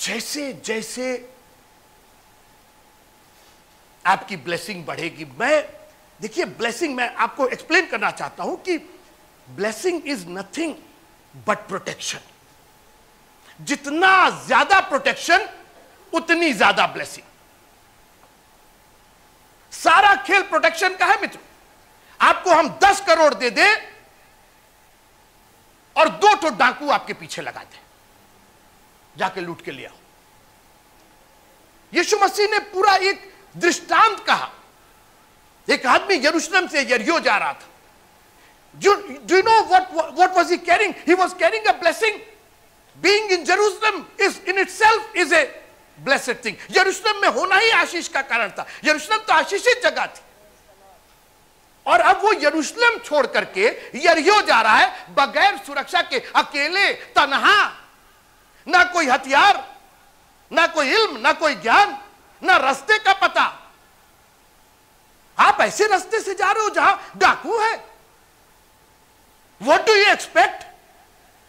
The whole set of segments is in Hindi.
जैसे जैसे आपकी ब्लेसिंग बढ़ेगी, मैं, देखिए ब्लेसिंग मैं आपको एक्सप्लेन करना चाहता हूँ कि blessing is nothing but protection जितना ज़्यादा प्रोटेक्शन उतनी ज़्यादा ब्लेसिंग सारा खेल प्रोटेक्शन का है मित्र। आपको हम दस करोड़ दे दे और दो ठो डाकू आपके पीछे लगा दे। जाके लूट के लिया यीशु मसीह ने पूरा एक दृष्टांत कहा एक आदमी यरूशलेम से यरियो जा रहा था Do, do you know what, what, what was he carrying? He was carrying a blessing. Being in Jerusalem is in itself is a. यरूशलेम में होना ही आशीष का कारण था यरूशलेम तो आशीषित जगह थी और अब वो यरूशलेम छोड़ करके यरियो जा रहा है बगैर सुरक्षा के अकेले तनहा ना कोई हथियार, ना कोई इल्म, ना कोई ज्ञान, ना रास्ते का पता। आप ऐसे रास्ते से जा रहे हो जहाँ डाकू है। वॉट डू यू एक्सपेक्ट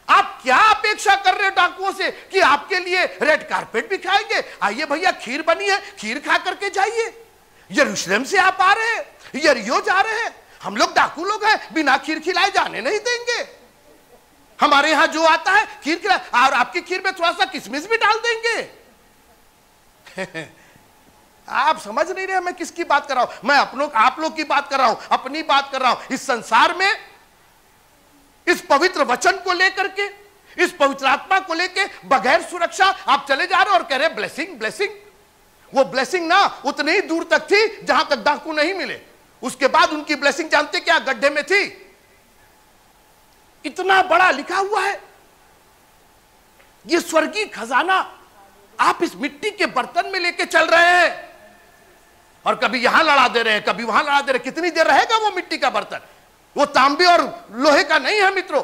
आप क्या अपेक्षा कर रहे हो डाकुओं से कि आपके लिए रेड कारपेट भी खाएँगे आइए भैया, खीर बनी है, खीर खा करके जाइए। यरूशलेम से आप आ रहे हैं, यरियो जा रहे हैं। हम लोग डाकू लोग हैं, बिना खीर खिलाए जाने नहीं देंगे। हमारे यहाँ जो आता है, खीर खिला, और आपकी खीर में थोड़ा सा किसमिस भी डाल देंगे। आप समझ नहीं रहे मैं किसकी बात कर रहा हूँ। मैं अपनों, आप लोग की बात कर रहा हूँ, अपनी बात कर रहा हूँ। इस संसार में, इस पवित्र वचन को लेकर के, इस पवित्र आत्मा को लेकर बगैर सुरक्षा आप चले जा रहे हो और कह रहे ब्लेसिंग ब्लेसिंग वो ब्लेसिंग ना उतनी दूर तक थी जहाँ तक डाकू नहीं मिले। उसके बाद उनकी ब्लेसिंग जानते क्या गड्ढे में थी? इतना बड़ा लिखा हुआ है। ये स्वर्गीय खजाना आप इस मिट्टी के बर्तन में लेके चल रहे हैं। और कभी यहाँ लड़ा दे रहे हैं, कभी वहाँ लड़ा दे रहे कितनी देर रहेगा वो मिट्टी का बर्तन? वो तांबे और लोहे का नहीं है मित्रों।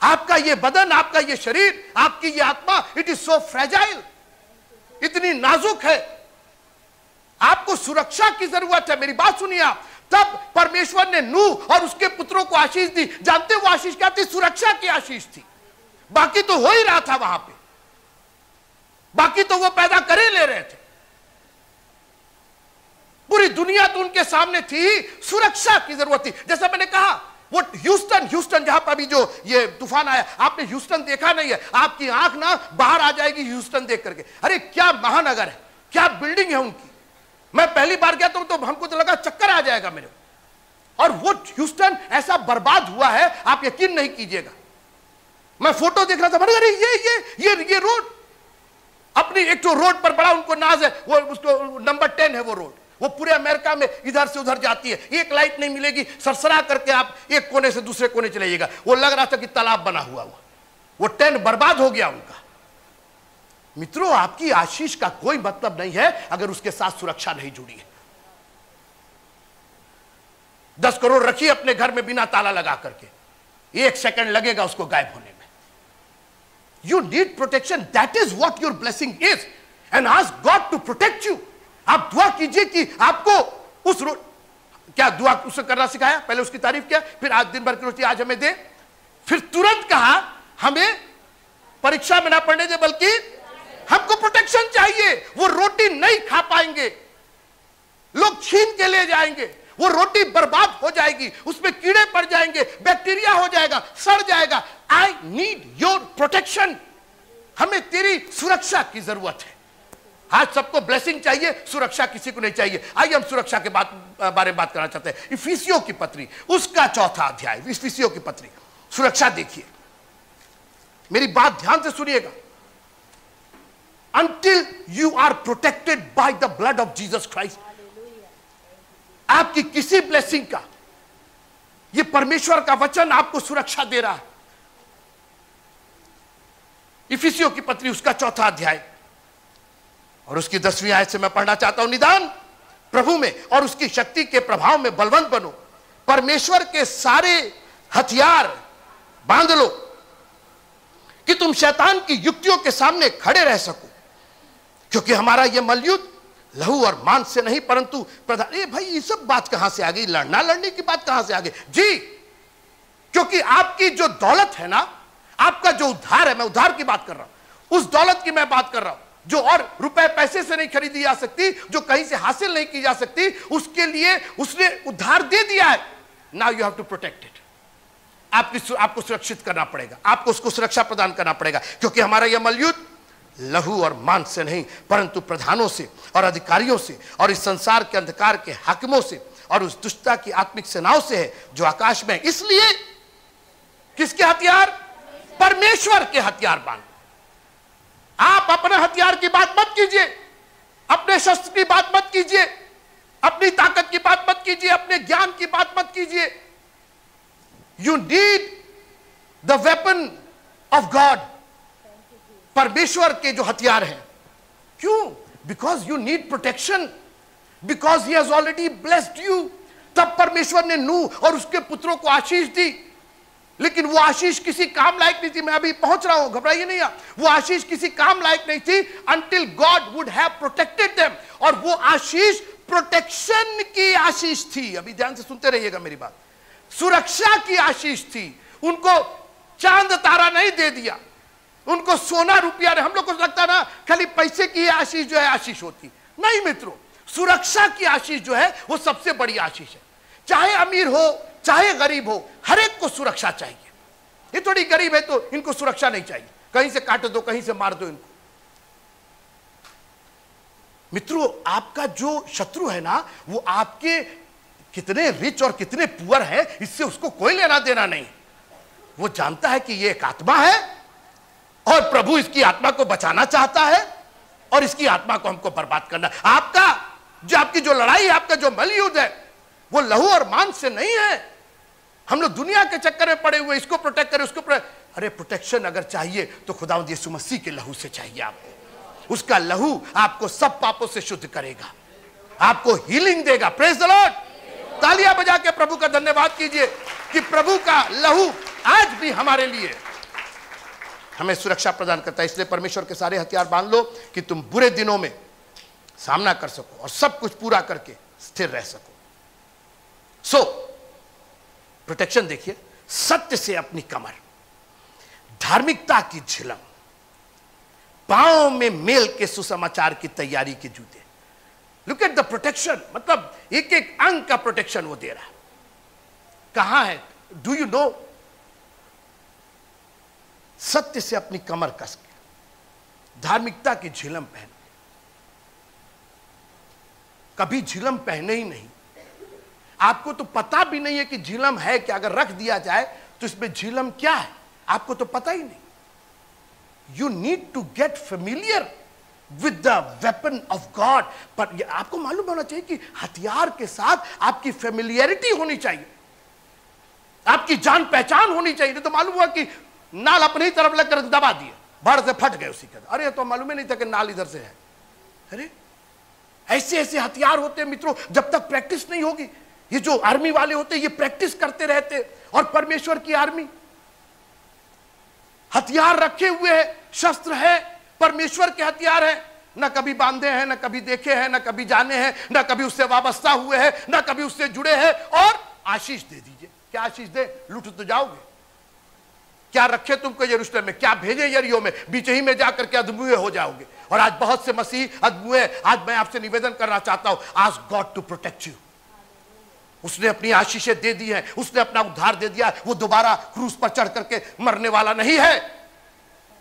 आपका ये बदन, आपका ये शरीर, आपकी ये आत्मा इट इज़ सो फ्रेजाइल इतनी नाजुक है। आपको सुरक्षा की ज़रूरत है। मेरी बात सुनिए आप। तब परमेश्वर ने नू और उसके पुत्रों को आशीष दी। जानते वो आशीष क्या थी? सुरक्षा की आशीष थी। बाकी तो हो ही रहा था वहाँ पे। बाकी तो वो पैदा करे ले रहे थे। पूरी दुनिया तो उनके सामने थी, सुरक्षा की ज़रूरत थी। जैसा मैंने कहा, वो ह्यूस्टन ह्यूस्टन जहाँ पर अभी जो ये तूफ़ान आया, आपने ह्यूस्टन देखा नहीं है? आपकी आँख ना बाहर आ जाएगी ह्यूस्टन देख करके। अरे, क्या महानगर है? क्या बिल्डिंग है उनकी? मैं पहली बार गया तो, तो हमको तो लगा चक्कर आ जाएगा मेरे और वो ह्यूस्टन ऐसा बर्बाद हुआ है आप यकीन नहीं कीजिएगा। मैं फ़ोटो देख रहा था अरे ये ये ये ये रोड। अपनी एक तो रोड पर बड़ा उनको नाज है वो उसको नंबर टेन है वो रोड। वो पूरे अमेरिका में इधर से उधर जाती है। एक लाइट नहीं मिलेगी सरसरा करके आप एक कोने से दूसरे कोने चले जाइएगा। वो लग रहा था कि तालाब बना हुआ हुआ। वो टेन बर्बाद हो गया उनका। मित्रों, आपकी आशीष का कोई मतलब नहीं है अगर उसके साथ सुरक्षा नहीं जुड़ी है। दस करोड़ रखिए अपने घर में बिना ताला लगा करके। एक सेकंड लगेगा उसको गायब होने में। You need protection that is what your blessing is and ask God to protect you आप दुआ कीजिए कि आपको उस रो क्या दुआ उसे करना सिखाया? पहले उसकी तारीफ़ किया, फिर आज दिन भर की रोटी आज हमें दे। फिर तुरंत कहा, हमें परीक्षा में ना पढ़ने दे, बल्कि हमको प्रोटेक्शन चाहिए। वो रोटी नहीं खा पाएँगे। लोग छीन के ले जाएँगे। वो रोटी बर्बाद हो जाएगी। उसमें कीड़े पड़ जाएँगे। बैक्टीरिया हो जाएगा। सड़ जाएगा। आई नीड योर प्रोटेक्शन हमें तेरी सुरक्षा की ज़रूरत है। आज सबको ब्लेसिंग चाहिए, सुरक्षा किसी को नहीं चाहिए। आइए हम सुरक्षा के बात, बारे में बात करना चाहते हैं। इफिसियो की पत्री, उसका चौथा अध्याय, इफिसियो की पत्री। सुरक्षा देखिए। मेरी बात ध्यान से सुनिएगा। Until you are protected by the blood of Jesus Christ आपकी किसी ब्लेसिंग का यह परमेश्वर का वचन आपको सुरक्षा दे रहा है। इफिसियो की पत्री उसका चौथा अध्याय। और उसकी दसवीं आयत से मैं पढ़ना चाहता हूँ निदान प्रभु में और उसकी शक्ति के प्रभाव में बलवंत बनो। परमेश्वर के सारे हथियार बाँध लो कि तुम शैतान की युक्तियों के सामने खड़े रह सको। क्योंकि हमारा यह मलयुद्ध लहू और मांस से नहीं, परंतु प्रधान ये भाई, ये सब बात कहाँ से आ गई? लड़ना लड़ने की बात कहाँ से आ गई? जी, क्योंकि आपकी जो दौलत है ना, आपका जो उद्धार है, मैं उद्धार की बात कर रहा हूँ। उस दौलत की मैं बात कर रहा हूँ, जो और रुपए पैसे से नहीं खरीदी जा सकती, जो कहीं से हासिल नहीं की जा सकती, उसके लिए उसने उद्धार दे दिया है। Now you have to protect it आपकी आपको सुरक्षित करना पड़ेगा, आपको उसको सुरक्षा प्रदान करना पड़ेगा, क्योंकि हमारा यह मलयुद्ध लहू और मान से नहीं, परंतु प्रधानों से और अधिकारियों से और इस संसार के अंधकार के हाकिमों से और उस दुष्टता की आत्मिक सेनाओं से है जो आकाश में इसलिए किसके हथियार? परमेश्वर के हथियार बाँध आप अपने हथियार की बात मत कीजिए, अपने शस्त्र की बात मत कीजिए, अपनी ताकत की बात मत कीजिए, अपने ज्ञान की बात मत कीजिए। You need the weapon of God परमेश्वर के जो हथियार हैं। क्यों? Because you need protection because he has already blessed you तब परमेश्वर ने नू और उसके पुत्रों को आशीष दी। लेकिन वो आशीष किसी काम लायक नहीं थी। मैं अभी पहुँच रहा हूँ, घबराइए नहीं आप। वो आशीष किसी काम लायक नहीं थी until God would have protected them और वो आशीष प्रोटेक्शन की आशीष थी। अभी ध्यान से सुनते रहिएगा मेरी बात। सुरक्षा की आशीष थी। उनको चाँद तारा नहीं दे दिया। उनको सोना रुपया हम लोग को लगता ना, खाली पैसे की आशीष जो है, आशीष होती। नहीं मित्रों, सुरक्षा की आशीष जो है, वो सबसे बड़ी आशीष है। चाहे अमीर हो, चाहे गरीब हो, हर एक को सुरक्षा चाहिए। ये थोड़ी गरीब है तो इनको सुरक्षा नहीं चाहिए। कहीं से काट दो, कहीं से मार दो इनको। मित्रों, आपका जो शत्रु है ना, वो आपके कितने रिच और कितने पुअर है, इससे उसको कोई लेना देना नहीं। वो जानता है कि ये एक आत्मा है और प्रभु इसकी आत्मा को बचाना चाहता है और इसकी आत्मा को हमको बर्बाद करना आपका, जो आपकी जो लड़ाई है, आपका जो मलयुद्ध है, वो लहू और मांस से नहीं है। हम लोग दुनिया के चक्कर में पड़े हुए इसको प्रोटेक्ट करें, उसको प्रोटेक्ट अरे प्रोटेक्शन अगर चाहिए तो खुदा यीशु मसीह के लहू से चाहिए आपको। उसका लहू आपको सब पापों से शुद्ध करेगा। आपको हीलिंग देगा। प्रेस द लॉर्ड तालियाँ बजा के प्रभु का धन्यवाद कीजिए कि प्रभु का लहू आज भी हमारे लिए हमें सुरक्षा प्रदान करता है। इसलिए परमेश्वर के सारे हथियार बाँध लो कि तुम बुरे दिनों में सामना कर सको और सब कुछ पूरा करके स्थिर रह सको। सो so, प्रोटेक्शन देखिए सत्य से अपनी कमर धार्मिकता की झिलम पाँव में मेल के सुसमाचार की तैयारी के जूते। लुक एट द प्रोटेक्शन मतलब एक एक अंग का प्रोटेक्शन वो दे रहा है। कहाँ है? डू यू नो सत्य से अपनी कमर कस के धार्मिकता की झिलम पहन के कभी झिलम पहने ही नहीं। आपको तो पता भी नहीं है कि झिलम है कि अगर रख दिया जाए तो इसमें झिलम क्या है। आपको तो पता ही नहीं। You need to get familiar with the weapon of God पर आपको मालूम होना चाहिए कि हथियार के साथ आपकी फेमिलियरिटी होनी चाहिए। आपकी जान पहचान होनी चाहिए। तो मालूम हुआ कि नाल अपनी तरफ़ लगकर दबा दिए। बड़ से फट गए उसी के अरे तो मालूम ही नहीं था कि नाल इधर से है। अरे ऐसे ऐसे हथियार होते मित्रों, जब तक प्रैक्टिस नहीं होगी। ये जो आर्मी वाले होते ये प्रैक्टिस करते रहते और परमेश्वर की आर्मी। हथियार रखे हुए है, शस्त्र है, परमेश्वर के हथियार है। न कभी बांधे हैं, न कभी देखे हैं, न कभी जाने हैं, न कभी उससे वाबस्ता हुए हैं, न कभी उससे जुड़े हैं। और आशीष दे दीजिए। क्या आशीष दे? लुट तो जाओगे। क्या रखे तुमको यरूशलेम में? क्या भेजे यरियो में? बीच ही में जाकर के अदमुए हो जाओगे। और आज बहुत से मसीह अदमुए आज मैं आपसे निवेदन करना चाहता हूँ, आज गॉड टू प्रोटेक्ट यू उसने अपनी आशीषें दे दी है। उसने अपना उद्धार दे दिया। वो दोबारा क्रूस पर चढ़ करके मरने वाला नहीं है।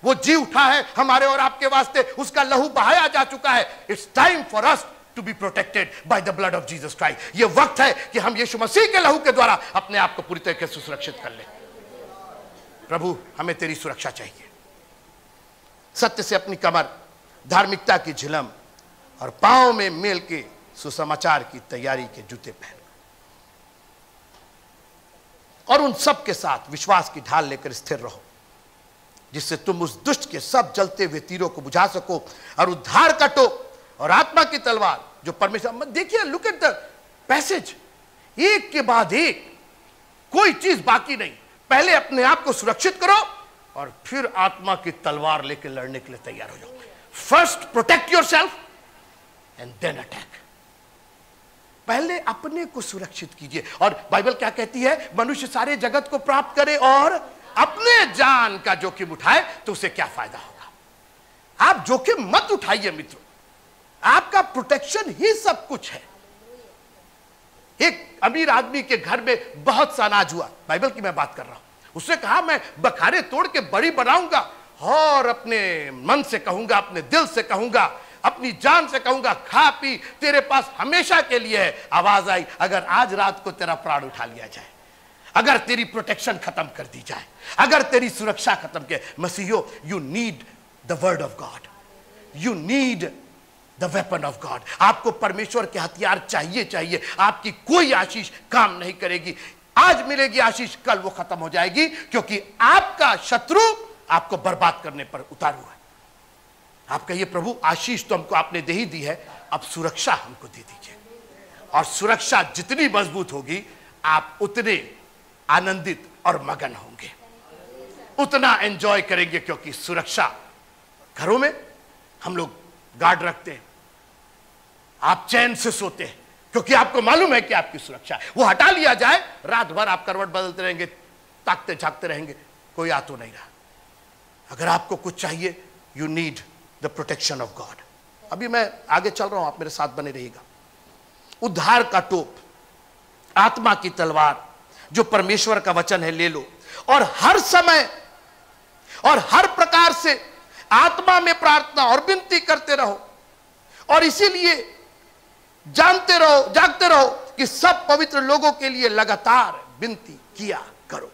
वो जी उठा है हमारे और आपके वास्ते। उसका लहू बहाया जा चुका है। It's time for us to be protected by the blood of Jesus Christ ये वक्त है कि हम यीशु मसीह के लहू के द्वारा अपने आप को पूरी तरीके से सुरक्षित कर ले। प्रभु, हमें तेरी सुरक्षा चाहिए। सत्य से अपनी कमर, धार्मिकता की झिलम और पाँव में मेल के सुसमाचार की तैयारी के जूते पहन। और उन सब के साथ विश्वास की ढाल लेकर स्थिर रहो, जिससे तुम उस दुष्ट के सब जलते हुए तीरों को बुझा सको और उद्धार कटो और आत्मा की तलवार, जो परमेश्वर देखिए लुक एट द पैसेज एक के बाद एक, कोई चीज़ बाकी नहीं। पहले अपने आप को सुरक्षित करो और फिर आत्मा की तलवार लेकर लड़ने के लिए तैयार हो जाओ। First protect yourself and then attack पहले अपने को सुरक्षित कीजिए। और बाइबल क्या कहती है? मनुष्य सारे जगत को प्राप्त करे और अपने जान का जोखिम उठाए तो उसे क्या फ़ायदा होगा? आप जोखिम मत उठाइए मित्रों। आपका प्रोटेक्शन ही सब कुछ है। एक अमीर आदमी के घर में बहुत सा अनाज हुआ। बाइबल की मैं बात कर रहा हूँ। उसने कहा, मैं बखारे तोड़ के बड़ी बनाऊँगा और अपने मन से कहूँगा, अपने दिल से कहूँगा, अपनी जान से कहूँगा, खा पी, तेरे पास हमेशा के लिए है। आवाज़ आई, अगर आज रात को तेरा प्राण उठा लिया जाए, अगर तेरी प्रोटेक्शन खत्म कर दी जाए, अगर तेरी सुरक्षा खत्म के मसीहो you need the word of God you need the weapon of God आपको परमेश्वर के हथियार चाहिए चाहिए। आपकी कोई आशीष काम नहीं करेगी। आज मिलेगी आशीष, कल वो खत्म हो जाएगी, क्योंकि आपका शत्रु आपको बर्बाद करने पर उतार है। आप कहिए, प्रभु, आशीष तो हमको आपने दे ही दी है, अब सुरक्षा हमको दे दीजिए। और सुरक्षा जितनी मज़बूत होगी, आप उतने आनंदित और मगन होंगे। उतना एंजॉय करेंगे, क्योंकि सुरक्षा घरों में हम लोग गार्ड रखते हैं। आप चैन से सोते हैं, क्योंकि आपको मालूम है कि आपकी सुरक्षा है। वो हटा लिया जाए, रात भर आप करवट बदलते रहेंगे, ताकते झाकते रहेंगे, कोई आ तो नहीं रहा। अगर आपको कुछ चाहिए you need the protection of God अभी मैं आगे चल रहा हूँ, आप मेरे साथ बने रहिएगा। उद्धार का टोप, आत्मा की तलवार, जो परमेश्वर का वचन है, ले लो। और हर समय, और हर प्रकार से आत्मा में प्रार्थना और विनती करते रहो। और इसीलिए जानते रहो, जागते रहो कि सब पवित्र लोगों के लिए लगातार विनती किया करो।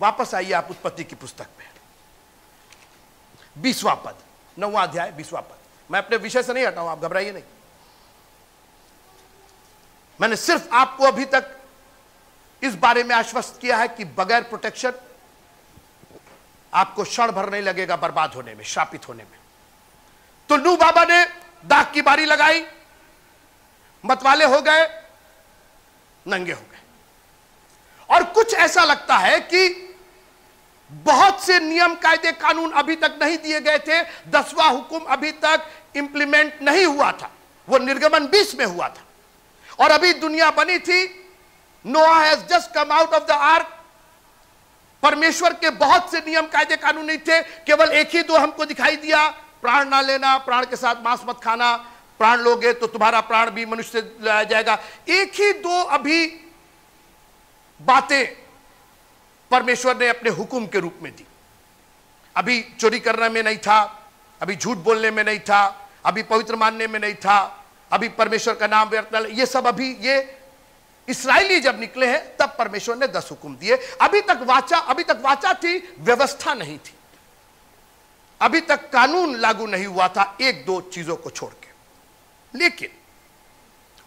वापस आइए आप उत्पत्ति की पुस्तक में। बीसवा पद, नौवा अध्याय, बीसवा पद। मैं अपने विषय से नहीं हटाऊं, आप घबराइए नहीं। मैंने सिर्फ़ आपको अभी तक इस बारे में आश्वस्त किया है कि बगैर प्रोटेक्शन आपको क्षण भर नहीं लगेगा बर्बाद होने में, शापित होने में। तो नू बाबा ने दाग की बारी लगाई, मतवाले हो गए, नंगे हो गए। और कुछ ऐसा लगता है कि बहुत से नियम कायदे कानून अभी तक नहीं दिए गए थे, दसवां हुक्म अभी तक इंप्लीमेंट नहीं हुआ था, वो निर्गमन बीस में हुआ था। और अभी दुनिया बनी थी Noah has just come out of the ark परमेश्वर के बहुत से नियम कायदे कानून नहीं थे, केवल एक ही दो हमको दिखाई दिया प्राण ना लेना, प्राण के साथ मांस मत खाना। प्राण लोगे तो तुम्हारा प्राण भी मनुष्य से लाया जाएगा। एक ही दो अभी बातें परमेश्वर ने अपने हुक्म के रूप में दी। अभी चोरी करने में नहीं था, अभी झूठ बोलने में नहीं था, अभी पवित्र मानने में नहीं था, अभी परमेश्वर का नाम व्यर्थ ये सब अभी, ये इसराइली जब निकले हैं, तब परमेश्वर ने दस हुक्म दिए। अभी तक वाचा, अभी तक वाचा थी, व्यवस्था नहीं थी। अभी तक कानून लागू नहीं हुआ था एक दो चीज़ों को छोड़ के। लेकिन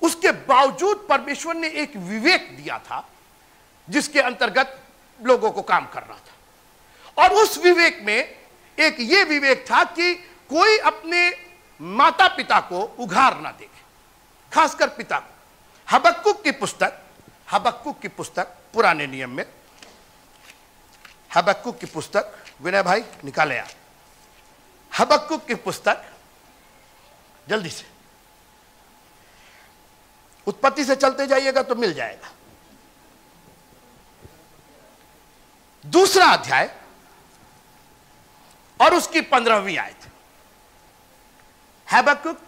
उसके बावजूद परमेश्वर ने एक विवेक दिया था जिसके अंतर्गत लोगों को काम करना था। और उस विवेक में एक यह विवेक था कि कोई अपने माता पिता को उघार ना देखे, खासकर पिता को। हबक्कुक की पुस्तक, हबक्कुक की पुस्तक पुराने नियम में, हबक्कुक की पुस्तक विनय भाई निकाले आप। हबक्कुक की पुस्तक। जल्दी से। उत्पत्ति से चलते जाइएगा तो मिल जाएगा। दूसरा अध्याय, और उसकी पंद्रहवीं आयत। Habakkuk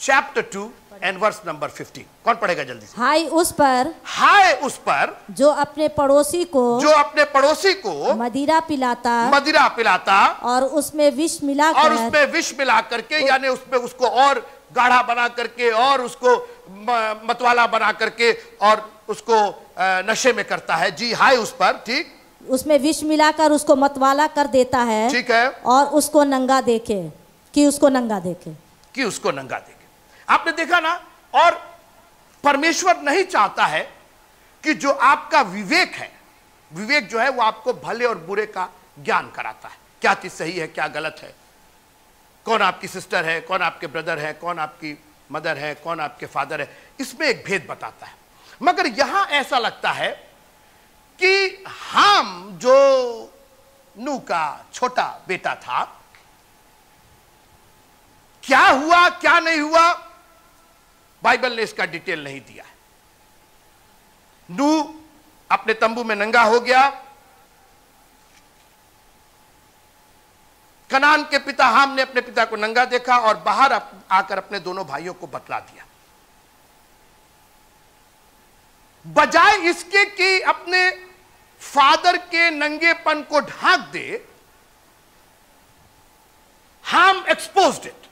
chapter two and verse number fifteen कौन पढ़ेगा जल्दी से? हाय उस पर हाय उस पर जो अपने पड़ोसी को जो अपने पड़ोसी को मदिरा पिलाता मदिरा पिलाता और उसमें विष मिला और उसमें विष मिला करके यानी उसमें उसको और गाढ़ा बना करके और उसको मतवाला बना करके और उसको नशे में करता है। जी हाय उस पर ठीक? उसमें विष मिलाकर उसको मतवाला कर देता है ठीक है। और उसको नंगा देखे कि उसको नंगा देखे। कि उसको नंगा देंगे आपने देखा ना? और परमेश्वर नहीं चाहता है कि जो आपका विवेक है, विवेक जो है वो आपको भले और बुरे का ज्ञान कराता है। क्या चीज़ सही है, क्या गलत है? कौन आपकी सिस्टर है, कौन आपके ब्रदर है, कौन आपकी मदर है, कौन आपके फादर है? इसमें एक भेद बताता है। मगर यहाँ ऐसा लगता है कि हम जो नू का छोटा बेटा था, क्या हुआ, क्या नहीं हुआ बाइबल ने इसका डिटेल नहीं दिया। नू अपने तंबू में नंगा हो गया। कनान के पिता हाम ने अपने पिता को नंगा देखा और बाहर आकर अपने दोनों भाइयों को बतला दिया। बजाय इसके कि अपने फादर के नंगेपन को ढांक दे, हाम एक्सपोज इट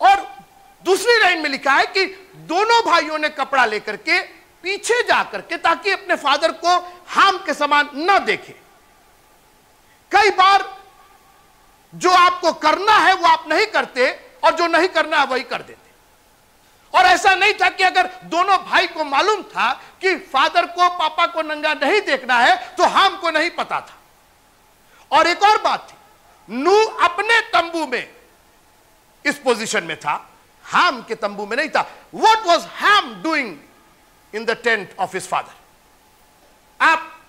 और दूसरी लाइन में लिखा है कि दोनों भाइयों ने कपड़ा लेकर के पीछे जाकर के ताकि अपने फादर को हाम के समान न देखे। कई बार जो आपको करना है वो आप नहीं करते और जो नहीं करना है वही कर देते। और ऐसा नहीं था कि अगर दोनों भाई को मालूम था कि फादर को, पापा को नंगा नहीं देखना है तो हाम को नहीं पता था। और एक और बात थी, नू अपने तंबू में इस पोजीशन में था। हाम के तंबू में नहीं था what was Ham doing in the tent of his father आप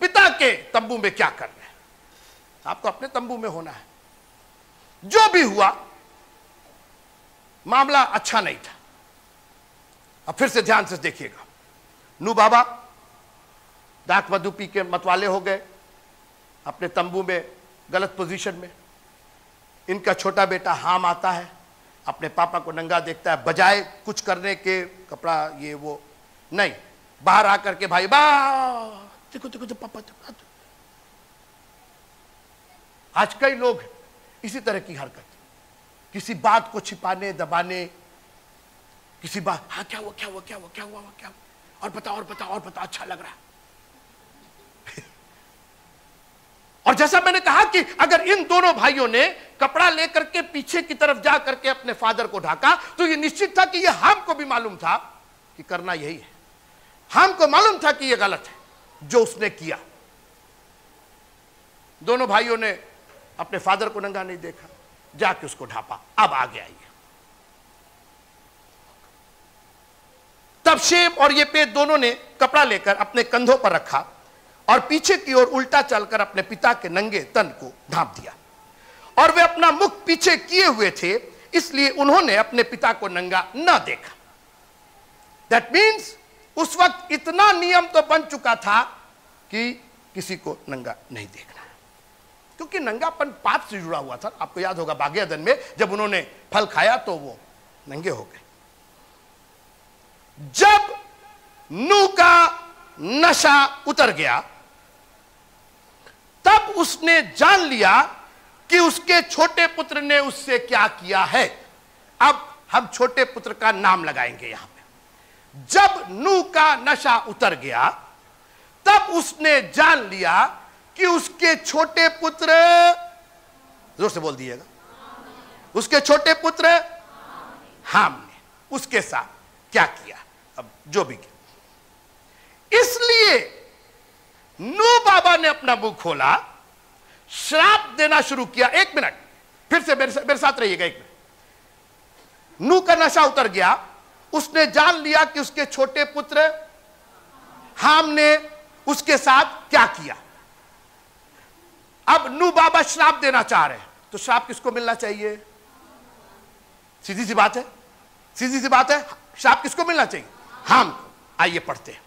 पिता के तंबू में क्या कर रहे हैं? आपको अपने तंबू में होना है। जो भी हुआ, मामला अच्छा नहीं था। अब फिर से ध्यान से देखिएगा। नू बाबा दाक मधु पी के मतवाले हो गए अपने तंबू में, गलत पोजीशन में। इनका छोटा बेटा हाम आता है। अपने पापा को नंगा देखता है, बजाय कुछ करने के कपड़ा, ये वो। नहीं, बाहर आकर के भाई, बा, देखो देखो पापा, देखो आज कई लोग इसी तरह की हरकत। किसी बात को छिपाने, दबाने, किसी बात हाँ क्या हुआ क्या हुआ क्या हुआ क्या हुआ क्या हुआ? और बता और बता और बता अच्छा लग रहा और जैसा मैंने कहा कि अगर इन दोनों भाइयों ने कपड़ा लेकर के पीछे की तरफ़ जा करके अपने फादर को ढाका तो यह निश्चित था कि यह हम को भी मालूम था कि करना यही है। हम को मालूम था कि यह गलत है, जो उसने किया। दोनों भाइयों ने अपने फादर को नंगा नहीं देखा, जाके उसको ढापा। अब आगे आइए। तब शेम और ये पेट दोनों ने कपड़ा लेकर अपने कंधों पर रखा। और पीछे की ओर उल्टा चलकर अपने पिता के नंगे तन को ढांप दिया। और वे अपना मुख पीछे किए हुए थे, इसलिए उन्होंने अपने पिता को नंगा न देखा। दैट मीन्स उस वक्त इतना नियम तो बन चुका था कि किसी को नंगा नहीं देखना। क्योंकि नंगापन पाप से जुड़ा हुआ था। आपको याद होगा बाग्यादन में जब उन्होंने फल खाया तो वो नंगे हो गए। जब नू का नशा उतर गया तब उसने जान लिया कि उसके छोटे पुत्र ने उससे क्या किया है। अब हम छोटे पुत्र का नाम लगाएँगे यहाँ पे। जब नू का नशा उतर गया, तब उसने जान लिया कि उसके छोटे पुत्र, ज़ोर से बोल दिएगा उसके छोटे पुत्र हाम ने उसके साथ क्या किया? अब जो भी किया। इसलिए नू बाबा ने अपना मुँह खोला श्राप देना शुरू किया एक मिनट फिर से मेरे, मेरे साथ रहिएगा एक मिनट। नू का नशा उतर गया उसने जान लिया कि उसके छोटे पुत्र हाम ने उसके साथ क्या किया। अब नू बाबा श्राप देना चाह रहे हैं तो श्राप किसको मिलना चाहिए? सीधी सी बात है सीधी सी बात है श्राप किसको मिलना चाहिए? हम आइए पढ़ते हैं।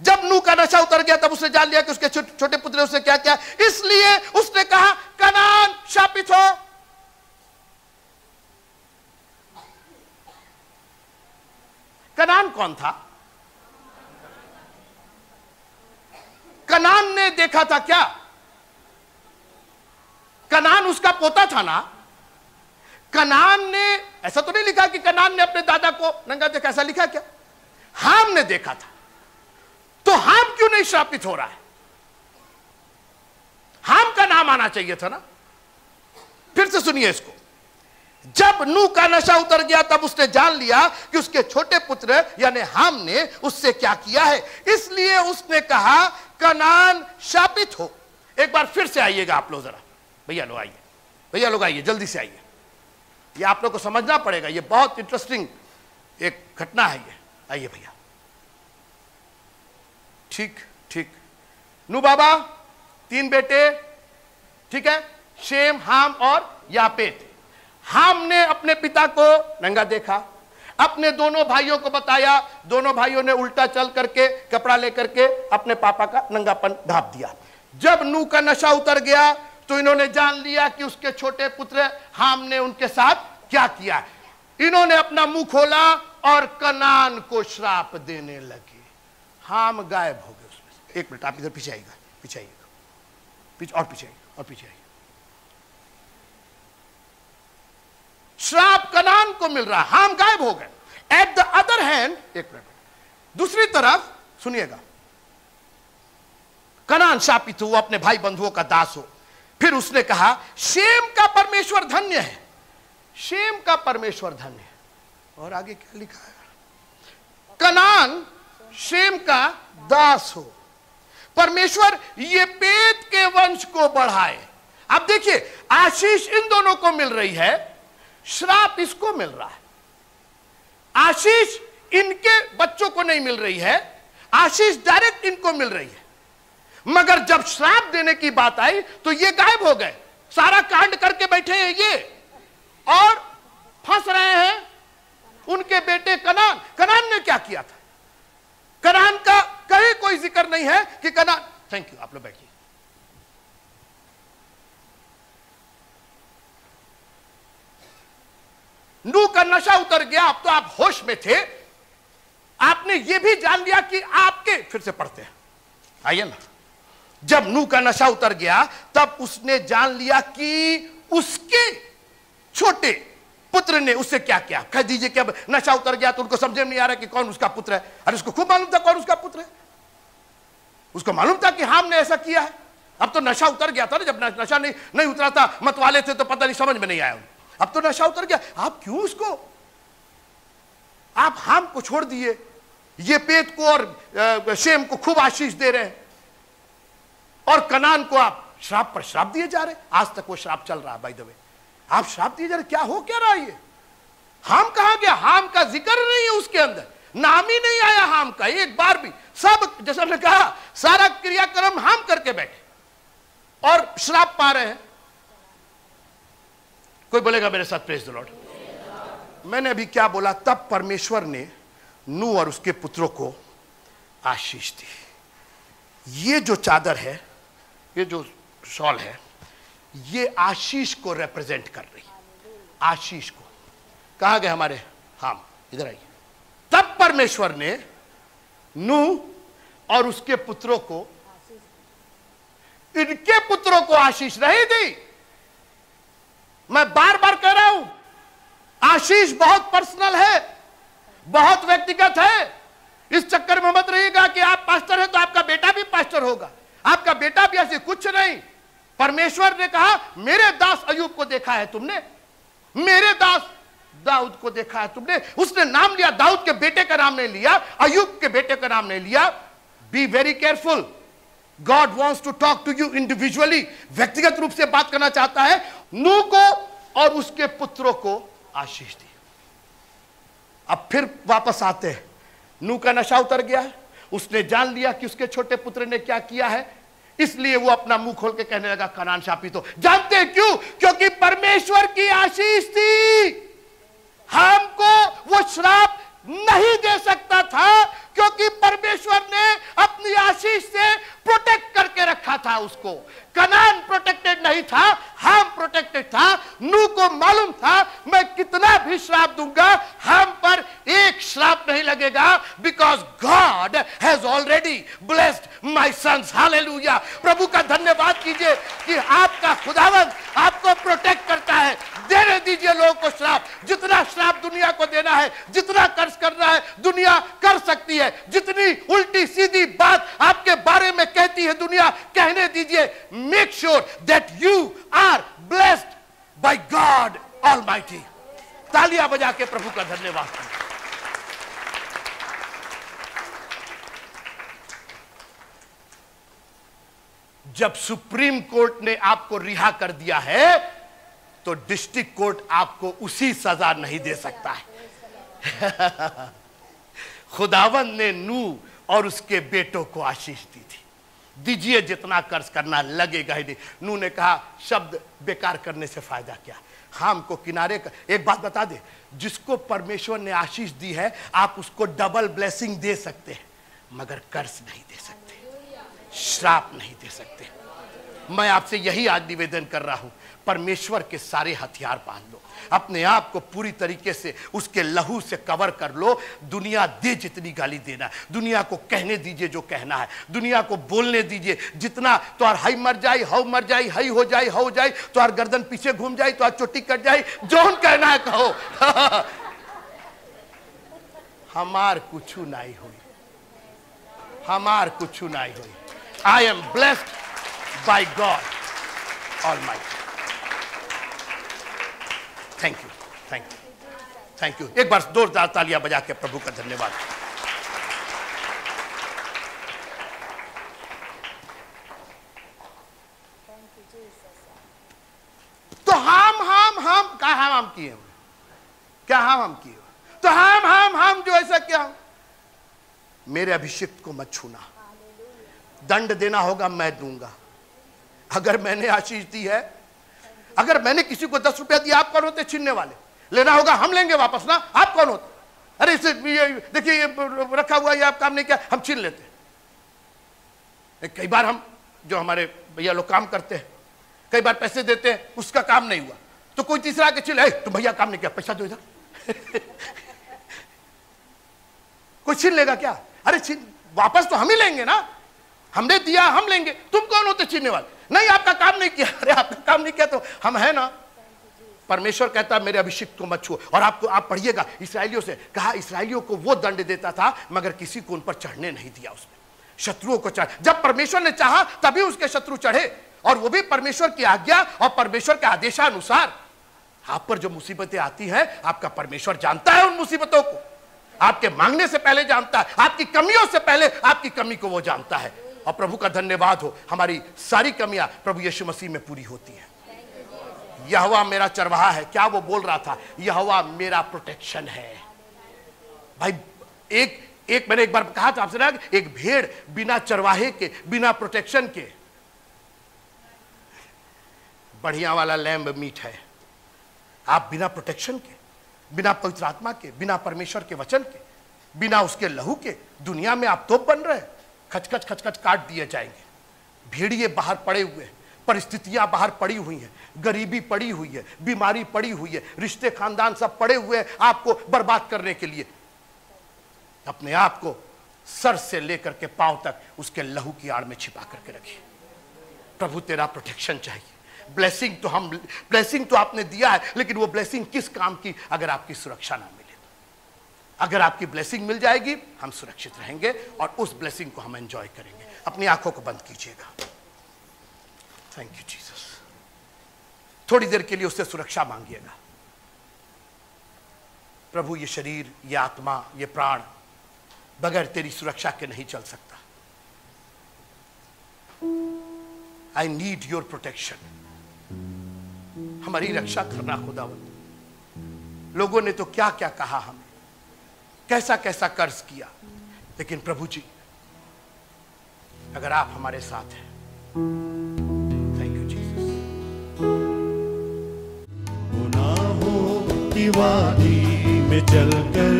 जब नू का नशा उतर गया, तब उसने जान लिया कि उसके छोटे पुत्र उसने क्या किया। इसलिए उसने कहा, कनान, शापित हो। कनान कौन था? कनान ने देखा था क्या? कनान उसका पोता था ना? कनान ने, ऐसा तो नहीं लिखा कि कनान ने अपने दादा को, नंगा देखा, ऐसा लिखा क्या? हाम ने देखा था। तो हाम क्यों नहीं श्रापित हो रहा है? हाम का नाम आना चाहिए था ना? फिर से सुनिए इसको। जब नू का नशा उतर गया, तब उसने जान लिया कि उसके छोटे पुत्र, यानी हाम ने उससे क्या किया है। इसलिए उसने कहा, कनान शापित हो। एक बार फिर से आइएगा आप लोग जरा। भैया लोग आइए। भैया लोग आइए, जल्दी से आइए। ये आप लोग को समझना पड़ेगा, ये बहुत इंटरेस्टिंग एक घटना है ये। आइए भैया। ठीक ठीक। नू बाबा, तीन बेटे, ठीक है? शेम, हाम और यापेत। हाम ने अपने पिता को नंगा देखा, अपने दोनों भाइयों को बताया, दोनों भाइयों ने उल्टा चल करके, कपड़ा लेकर के अपने पापा का नंगापन ढाप दिया। जब नू का नशा उतर गया तो इन्होंने जान लिया कि उसके छोटे पुत्र हाम ने उनके साथ क्या किया। इन्होंने अपना मुँह खोला और कनान को श्राप देने लगे। हाम गायब हो गए उसमें से। एक मिनट, आप इधर पीछे आइएगा पीछे आइएगा। पीछे, और पीछे आइएगा, और पीछे आइएगा। श्राप कनान को मिल रहा हाम गायब हो गए। एट द अदर हैंड एक मिनट, दूसरी तरफ़, सुनिएगा। कनान शापित हो अपने भाई बंधुओं का दास हो। फिर उसने कहा, शेम का परमेश्वर धन्य है। शेम का परमेश्वर धन्य है। और आगे क्या लिखा है? कनान शेम का दास हो। परमेश्वर ये पेट के वंश को बढ़ाए। अब देखिए, आशीष इन दोनों को मिल रही है, श्राप इसको मिल रहा है। आशीष इनके बच्चों को नहीं मिल रही है, आशीष डायरेक्ट इनको मिल रही है। मगर जब श्राप देने की बात आई तो ये गायब हो गए। सारा कांड करके बैठे हैं ये। और फंस रहे हैं उनके बेटे कनान। कनान ने क्या किया था? कनान का कहीं कोई ज़िक्र नहीं है कि कनान थैंक यू आप लोग बैठिए। नू का नशा उतर गया अब तो आप होश में थे। आपने यह भी जान लिया कि आपके फिर से पढ़ते हैं। आइए ना। जब नू का नशा उतर गया, तब उसने जान लिया कि उसके छोटे पुत्र ने उससे क्या किया? कह दीजिए कि अब नशा उतर गया तो उनको समझ में नहीं आ रहा कि कौन उसका पुत्र है। अरे उसको खूब मालूम था कौन उसका पुत्र है। उसको मालूम था कि हमने ऐसा किया है। अब तो नशा उतर गया था ना, जब नशा नहीं नहीं उतरा था, मत वाले थे तो पता नहीं, समझ में नहीं आया अब तो नशा उतर गया। आप क्यों उसको? आप हाम को छोड़ दिए। ये पेट को और शेम को खूब आशीष दे रहे हैं। और कनान को आप श्राप पर श्राप दिए जा रहे आज तक वो श्राप चल रहा है बाई द वे आप श्राप दिए जा रहे क्या हो क्या रहा ये? हाम कहा गया? हाम का ज़िक्र नहीं है उसके अंदर। नाम ही नहीं आया हाम का, एक बार भी। सब, जैसा मैंने कहा, सारा क्रियाक्रम हाम करके बैठे। और श्राप पा रहे हैं। कोई बोलेगा मेरे साथ प्रेस लॉर्ड मैंने अभी क्या बोला? तब परमेश्वर ने नू और उसके पुत्रों को आशीष दी। ये जो चादर है, ये जो शॉल है ये आशीष को रिप्रेजेंट कर रही आशीष को। कहा गए हमारे? हम इधर आइए। तब परमेश्वर ने नू और उसके पुत्रों को, इनके पुत्रों को आशीष नहीं दी। मैं बार बार कह रहा हूँ, आशीष बहुत पर्सनल है, बहुत व्यक्तिगत है। इस चक्कर में मत रहिएगा कि आप पास्टर हैं तो आपका बेटा भी पास्टर होगा। आपका बेटा भी ऐसे कुछ नहीं। परमेश्वर ने कहा, मेरे दास अयूब को देखा है तुमने? मेरे दास दाऊद को देखा है तुमने? उसने नाम लिया, दाऊद के बेटे का नाम नहीं लिया अयुब के बेटे का नाम नहीं लिया। Be very careful God wants to talk to you individually व्यक्तिगत रूप से बात करना चाहता है। नू को और उसके पुत्रों को आशीष दी। अब फिर वापस आते हैं। नू का नशा उतर गया उसने जान लिया कि उसके छोटे पुत्र ने क्या किया है। इसलिए वो अपना मुँह खोल के कहने लगा, कनान शापी तो जानते क्यों? क्योंकि परमेश्वर की आशीष थी। हमको वो श्राप नहीं दे सकता था क्योंकि परमेश्वर ने अपनी आशीष से प्रोटेक्ट करके रखा था उसको। कनान प्रोटेक्टेड नहीं था, हम प्रोटेक्टेड था, नू को मालूम था, मैं कितना भी श्राप दूँगा, हम पर एक श्राप नहीं लगेगा because God has already blessed my sons hallelujah प्रभु का धन्यवाद कीजिए कि आपका खुदावन आपको प्रोटेक्ट करता है। देने दीजिए लोगों को श्राप। जितना श्राप दुनिया को देना है, जितना कर्ज करना है, दुनिया कर सकती है। जितनी उल्टी सीधी बात आपके बारे में कहती है दुनिया, कहने दीजिए make sure that you are blessed by God all तालियाँ बजा के प्रभु का धन्यवाद जब सुप्रीम कोर्ट ने आपको रिहा कर दिया है तो डिस्ट्रिक्ट कोर्ट आपको उसी सजा नहीं दे सकता है। खुदावन ने नू और उसके बेटों को आशीष दी थी। दीजिए जितना कर्ज करना लगेगा ही नहीं। नू ने कहा, शब्द बेकार करने से फ़ायदा क्या? हम को किनारे कर। एक बात बता दे, जिसको परमेश्वर ने आशीष दी है, आप उसको डबल ब्लेसिंग दे सकते हैं, मगर कर्ज नहीं दे सकते, श्राप नहीं दे सकते। मैं आपसे यही आज निवेदन कर रहा हूँ परमेश्वर के सारे हथियार बाँध लो। अपने आप को पूरी तरीके से उसके लहू से कवर कर लो। दुनिया दे जितनी गाली देना दुनिया को कहने दीजिए जो कहना है। दुनिया को बोलने दीजिए, जितना तो और हई मर जाए हव मर जाए, हई हो जाए हो जाए तो और गर्दन पीछे घूम जाए तो और चोटी कट जाए, जो कहना है कहो। हमार कुछ नहीं हुई। हमार कुछ नहीं हुई। I am blessed by God all my thank you thank you thank you एक बार जोरदार तालियाँ बजा के प्रभु का धन्यवाद। तो हम हम हम, क्या हम हम किए क्या हम हम किए तो हम हम हम जो ऐसा क्या मेरे अभिषेक को मत छूना। दंड देना होगा, मैं दूँगा। अगर मैंने आशीष दी है अगर मैंने किसी को दस रुपया दिया, आप कौन होते छीनने वाले? लेना होगा, हम लेंगे वापस ना? आप कौन होते? अरे, इसे ये, देखिए, ये रखा हुआ, ये आप काम नहीं किया, हम छीन लेते कई बार हम, जो हमारे भैया लोग काम करते हैं, कई बार पैसे देते हैं, उसका काम नहीं हुआ। तो कोई तीसरा आके छीन तुम भैया काम नहीं किया, पैसा दो इधर। कोई छीन लेगा क्या? अरे, छीन, वापस तो हम ही लेंगे ना? हमने दिया, हम लेंगे। तुम कौन होते छीनने वाले? नहीं, आपका काम नहीं किया। अरे, आपका काम नहीं किया तो हम है ना। परमेश्वर कहता है, मेरे अभिषेक को मत छुओ। और आपको, आप पढ़िएगा इसराइलियों से कहा इसराइलियों को वो दंड देता था, मगर किसी को उन पर चढ़ने नहीं दिया उसने। शत्रुओं को चढ़, जब परमेश्वर ने चाहा, तभी उसके शत्रु चढ़े। और वो भी परमेश्वर की आज्ञा और परमेश्वर के आदेशानुसार। आप पर जो मुसीबतें आती हैं, आपका परमेश्वर जानता है उन मुसीबतों को। आपके मांगने से पहले जानता है, आपकी कमियों से पहले, आपकी कमी को वो जानता है। और प्रभु का धन्यवाद हो। हमारी सारी कमियाँ प्रभु यीशु मसीह में पूरी होती हैं। यहवा मेरा चरवाहा है। क्या वो बोल रहा था? यहवा मेरा प्रोटेक्शन है। भाई, एक एक, मैंने एक बार कहा था आपसे ना एक भेड़ बिना चरवाहे के, बिना प्रोटेक्शन के। बढ़िया वाला लैम्ब मीट है। आप बिना प्रोटेक्शन के, बिना पवित्र आत्मा के, बिना परमेश्वर के वचन के, बिना उसके लहू के दुनिया में आप तोप बन रहे खचखच खचखच काट दिए जाएँगे। भेड़िए बाहर पड़े हुए हैं, परिस्थितियाँ बाहर पड़ी हुई हैं, गरीबी पड़ी हुई है, बीमारी पड़ी हुई है, रिश्ते, खानदान सब पड़े हुए हैं आपको बर्बाद करने के लिए। अपने आप को सर से लेकर के पाँव तक उसके लहू की आड़ में छिपा करके रखिए। प्रभु, तेरा प्रोटेक्शन चाहिए। ब्लेसिंग तो हम ब्लेसिंग तो आपने दिया है, लेकिन वो ब्लेसिंग किस काम की? अगर आपकी सुरक्षा ना मिले। अगर आपकी ब्लेसिंग मिल जाएगी, हम सुरक्षित रहेंगे और उस ब्लेसिंग को हम एंजॉय करेंगे। अपनी आँखों को बंद कीजिएगा। थैंक यू जीसस थोड़ी देर के लिए उससे सुरक्षा मांगिएगा। प्रभु, ये शरीर, ये आत्मा, ये प्राण, बगैर तेरी सुरक्षा के नहीं चल सकता। आई नीड योर प्रोटेक्शन हमारी रक्षा करना खुदावंत लोगों ने तो क्या क्या कहा हमें। कैसा कैसा कर्ज किया। लेकिन प्रभु जी, अगर आप हमारे साथ हैं थैंक यू जीसस हो वादी में चलकर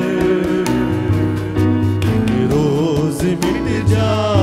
रोज मिट जाओगे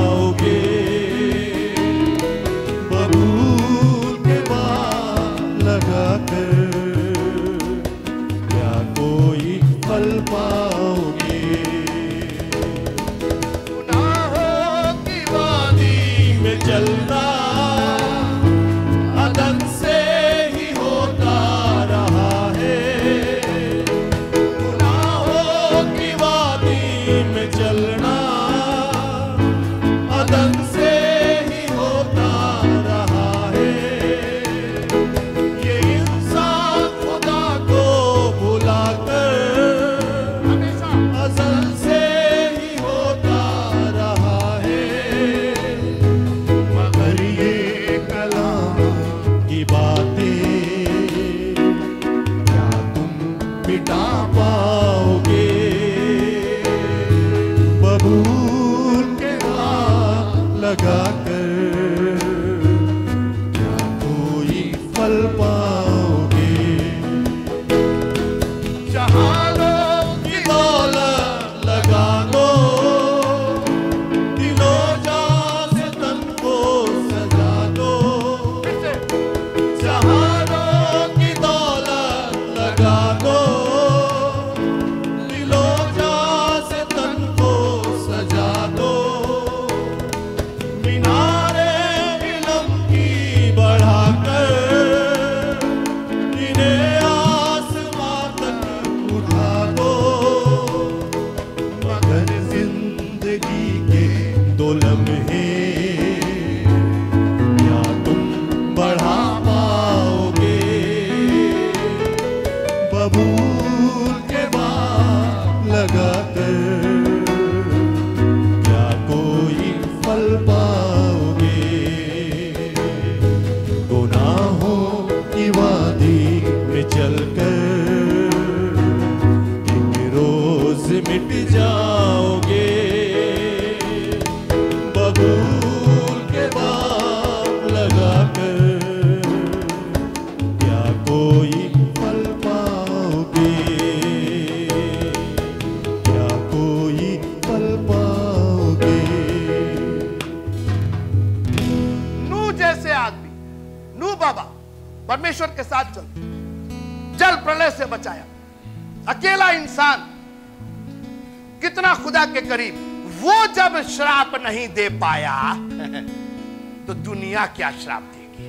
नहीं दे पाया तो दुनिया क्या श्राप देगी?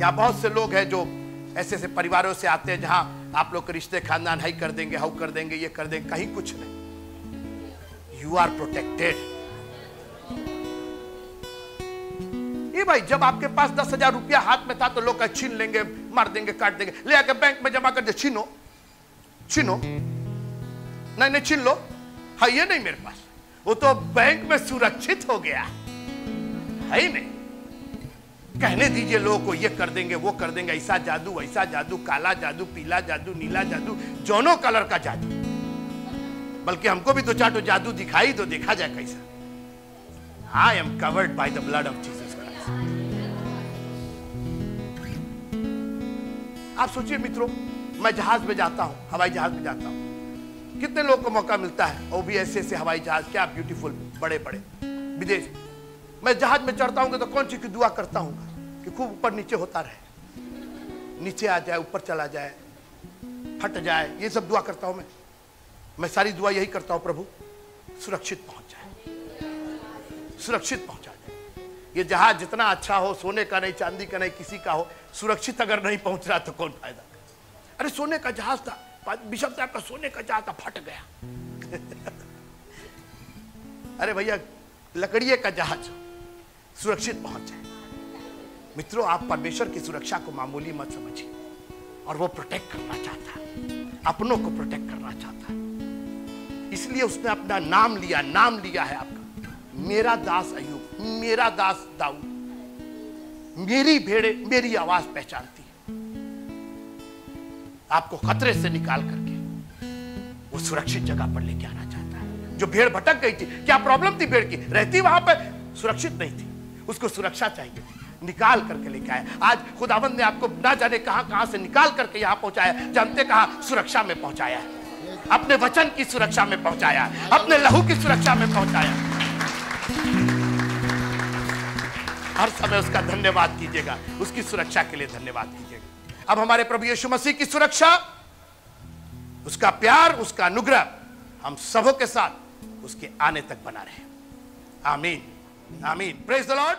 यहाँ बहुत से लोग हैं जो ऐसे ऐसे परिवारों से आते हैं जहाँ आप लोग के रिश्ते खानदान हाई कर देंगे, हाउ कर देंगे, ये कर देंगे, कहीं कुछ नहीं। यू आर प्रोटेक्टेड ये भाई, जब आपके पास दस हज़ार रुपया हाथ में था तो लोग छीन लेंगे, मार देंगे, काट देंगे। ले आके बैंक में जमा कर दे, छीनो छीनो। नहीं नहीं, छीन लो। हाँ ये नहीं मेरे पास। वो तो बैंक में सुरक्षित हो गया। है नहीं। कहने दीजिए लोगों को ये कर देंगे, वो कर देंगे, ऐसा जादू ऐसा जादू, काला जादू, पीला जादू, नीला जादू जोनो कलर का जादू। बल्कि हमको भी दो चार तो जादू दिखाई तो देखा जाए कैसा। I am covered by the blood of Jesus Christ आप सोचिए मित्रों, मैं जहाज़ में जाता हूँ, हवाई जहाज़ में जाता हूँ। कितने लोग को मौका मिलता है? वो भी ऐसे ऐसे हवाई जहाज़ क्या ब्यूटीफुल बड़े बड़े। विदेश। मैं जहाज़ में चढ़ता हूँ तो कौन सी की दुआ करता हूँ? कि खूब ऊपर नीचे होता रहे। नीचे आ जाए, ऊपर चला जाए फट जाए, ये सब दुआ करता हूँ मैं। मैं सारी दुआ यही करता हूँ, प्रभु। सुरक्षित पहुँच जाए। सुरक्षित पहुँचा जाए। ये जहाज़ जितना अच्छा हो, सोने का नहीं, चांदी का नहीं, किसी का हो, सुरक्षित अगर नहीं पहुँच रहा तो कौन फ़ायदा? अरे, सोने का जहाज़ था। बिशप साहब का सोने का जहाज़ था फट गया। अरे भैया, लकड़िए का जहाज़ सुरक्षित पहुँच जाए। मित्रों, आप परमेश्वर की सुरक्षा को मामूली मत समझिए। और वो प्रोटेक्ट करना चाहता है। अपनों को प्रोटेक्ट करना चाहता है। इसलिए उसने अपना नाम लिया नाम लिया है आपका। मेरा दास अयूब मेरा दास दाऊद। मेरी भेड़े मेरी आवाज़ पहचानती है। आपको खतरे से निकाल करके वो सुरक्षित जगह पर लेके आना चाहता है। जो भेड़ भटक गई थी, क्या प्रॉब्लम थी भेड़ की? रहती वहाँ पर? सुरक्षित नहीं थी। उसको सुरक्षा चाहिए थी। निकाल करके लेके आया आज खुदावंद ने आपको ना जाने कहाँ कहाँ से निकाल करके यहाँ पहुँचाया जानते कहा? सुरक्षा में पहुँचाया है। अपने वचन की सुरक्षा में पहुँचाया अपने लहू की सुरक्षा में पहुँचाया हर समय उसका धन्यवाद कीजिएगा। उसकी सुरक्षा के लिए धन्यवाद कीजिएगा। अब हमारे प्रभु यीशु मसीह की सुरक्षा, उसका प्यार, उसका अनुग्रह हम सबों के साथ उसके आने तक बना रहे। आमीन। आमीन। Praise the Lord